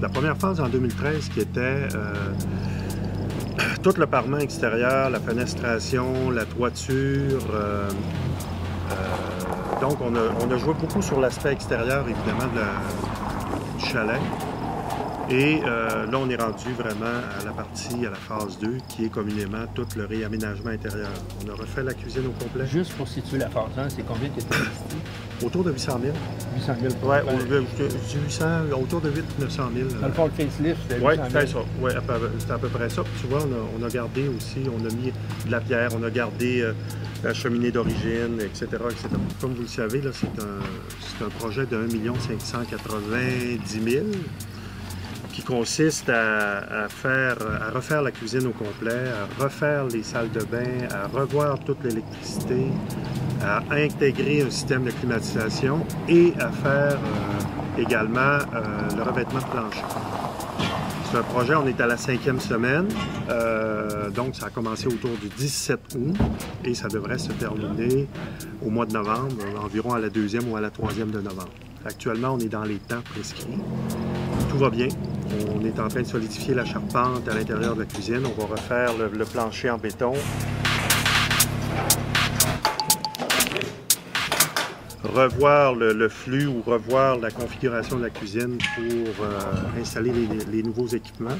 La première phase en 2013 qui était euh, tout le parement extérieur, la fenestration, la toiture. euh, euh, donc, on a, joué beaucoup sur l'aspect extérieur, évidemment, du chalet. Et euh, là, on est rendu vraiment à la partie, à la phase 2, qui est communément tout le réaménagement intérieur. On a refait la cuisine au complet, Juste pour situer la phase 1, c'est combien qui était investi? autour de 800 000. 800 000 pour Ouais, faire- au- euh, je- je dis 800, autour de 8 900 000. Dans le fond, le facelift, c'était Oui, 800 000. c'est ça. Ouais, peu- c'est à peu près ça. Puis tu vois, on a, on a gardé aussi, on a mis de la pierre, on a gardé euh, la cheminée d'origine, etc., etc. Comme vous le savez, là, c'est un, c'est un projet de 1 590 000 qui consiste à, faire, à refaire la cuisine au complet, à refaire les salles de bain, à revoir toute l'électricité, à intégrer un système de climatisation et à faire euh, également euh, le revêtement de plancher. C'est un projet, on est à la cinquième semaine, euh, donc ça a commencé autour du 17 août et ça devrait se terminer au mois de novembre, environ à la deuxième ou à la troisième de novembre. Actuellement, on est dans les temps prescrits. Tout va bien. On est en train de solidifier la charpente à l'intérieur de la cuisine. On va refaire le, plancher en béton. Revoir le, flux ou revoir la configuration de la cuisine pour euh, installer les, nouveaux équipements.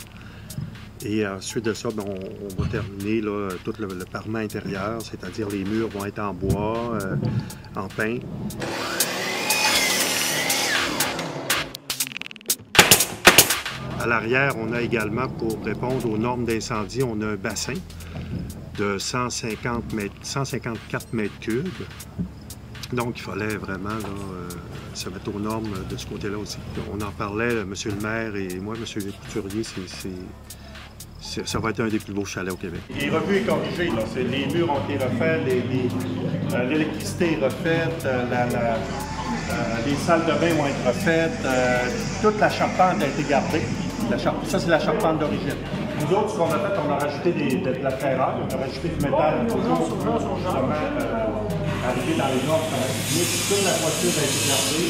Et ensuite de ça, ben, on, va terminer tout le, le parement intérieur, c'est-à-dire les murs vont être en bois, euh, en pain. À l'arrière, on a également, pour répondre aux normes d'incendie, on a un bassin de 150 mètres- 154 mètres cubes. Donc, il fallait vraiment euh, se mettre aux normes de ce côté-là aussi. On en parlait, M. le maire et moi, M. le couturier, ça va être un des plus beaux chalets au Québec. Il est revu et corrigé. Les murs ont été refaits, euh, l'électricité est refaite, euh, euh, les salles de bain vont être refaites, euh, toute la charpente a été gardée. La char- ça, c'est la charpente d'origine. Nous autres, ce qu'on a fait, on a rajouté des- de, de la ferraille, on a rajouté du métal toujours justement euh, arrivé dans les normes. Toute la voiture a été gardée.